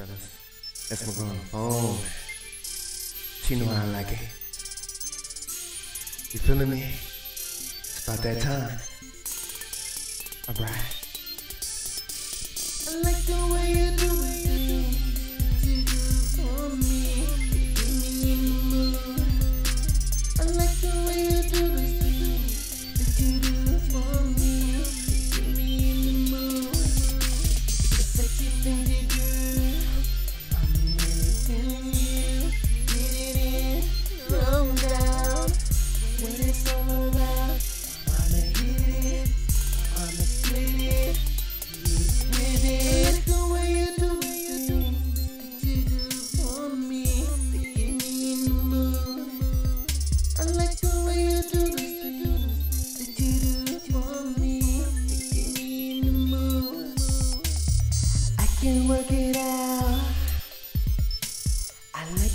fellas. That's my girl on the phone. She know how I like it. You feeling me? It's about that time. Alright. I like the way you do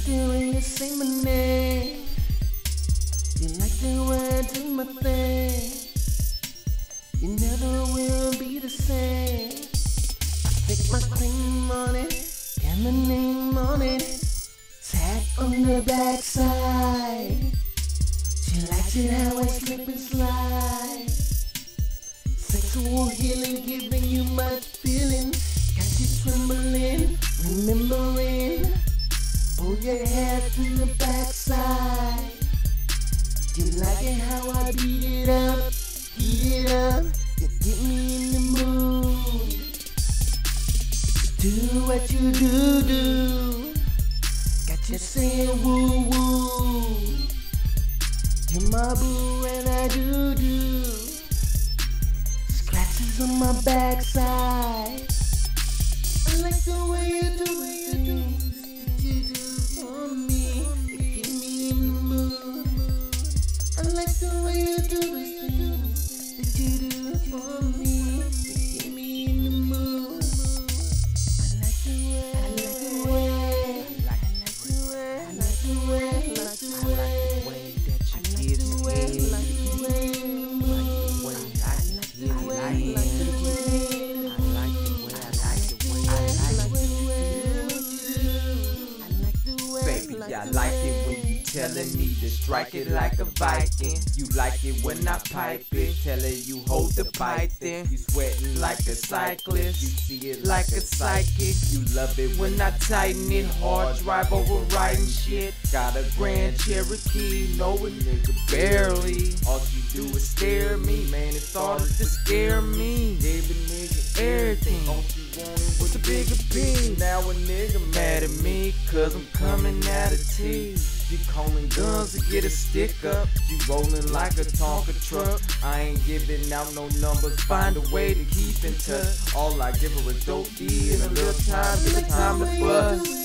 You say my name. You like the way I do my thing. You never will be the same. I stick my cream on it, get my name on it, tag on the backside. She likes it how I slip and slide. Sexual healing, giving you much feeling. You how I beat it up, heat it up. You get me in the mood. Do what you do, do. Got you saying woo woo. You're my boo and I do do. Scratches on my backside. I like the way you do things that you do for me. Baby, I like it telling me to strike it like a Viking. You like it when I pipe it, telling you hold the python. You sweating like a cyclist, you see it like a psychic. You love it when I tighten it, hard drive overriding shit. Got a Grand Cherokee, know a nigga barely. All she do is stare at me, man. It started to scare me. Gave a nigga everything. All she wanted was a bigger piece. Now a nigga mad at me, cause I'm coming out of tea. You calling guns to get a stick up. You rolling like a Tonka truck. I ain't giving out no numbers. Find a way to keep in touch. All I give her is dope D and a little time. Give it time to bust.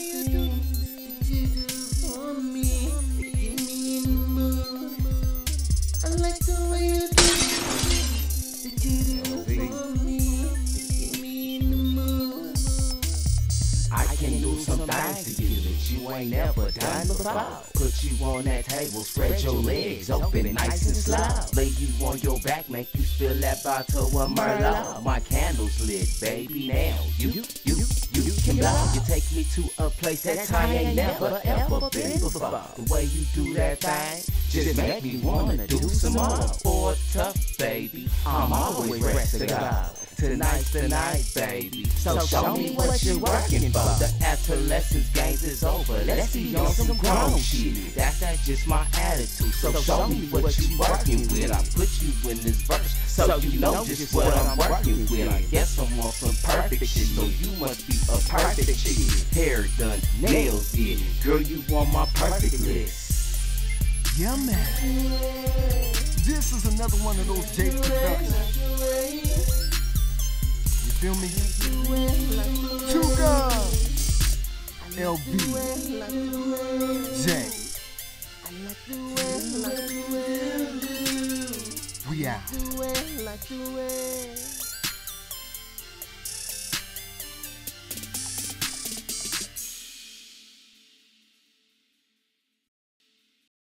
I can do some things to you you ain't never done before. Put you on that table, spread your legs open nice and slow. Lay you on your back, make you spill that bottle of Merlot. My candle's lit, baby. Now you, you, you can blow. You take me to a place that I ain't never ever been before. The way you do that thing just make me wanna do some more. For tough, baby, I'm always ready to go. Tonight's the night, baby. So show me what you're working for. The adolescence games is over. Let's be on some grown shit. That's just my attitude. So show me what you're working with. I put you in this verse, so you know just what I'm working with. I guess I'm on some perfect shit, so you must be a perfect chick. Hair done, nails did. Girl, you on my perfect list. Yeah, man. This is another one of those J productions. Feel me? Gunnz. L.V. J. We out.